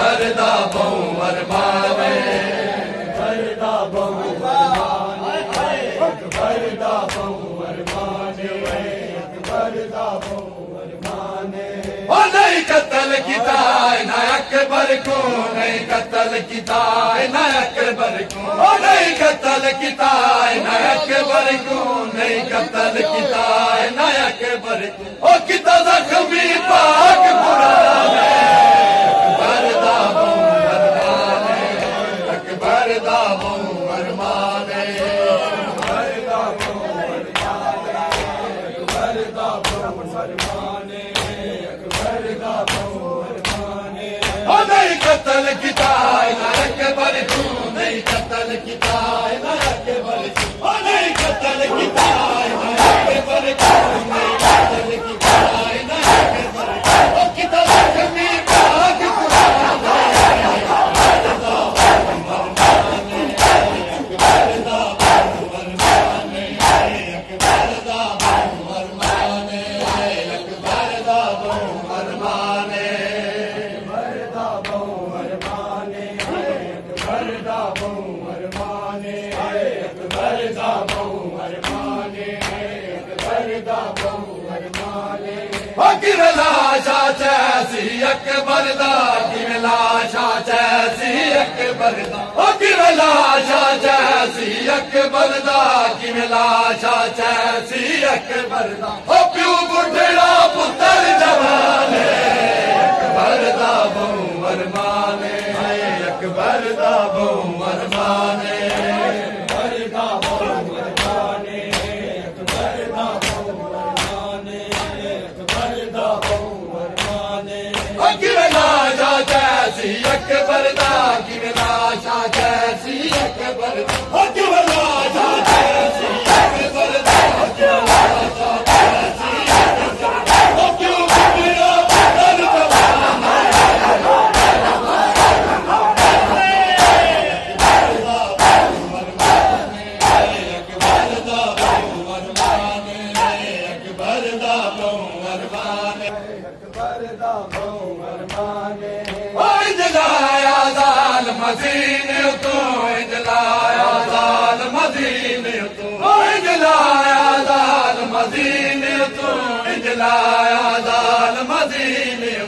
भरदा बहु अरबावे भरदा बहु भरदा बहु अरबाने भरदा बहु अरबाने ओ नहीं कत्ल किता है ना अकबर को नहीं कत्ल किता है ना अकबर को। ओ नहीं कत्ल किता है ना अकबर को नहीं कत्ल किता है ना अकबर को। ओ कतल को अकबर दा किवें लाशा चैसी अकबर दा फकीर लाशा चैसी अकबर दा किवें लाशा चैसी अकबर दा ओ प्यू बुढ़ड़ा पुत्र जवान मदीने तो जलाया दाल मदीने तो जलाया दाल मदीने तो जलाया दाल मदीने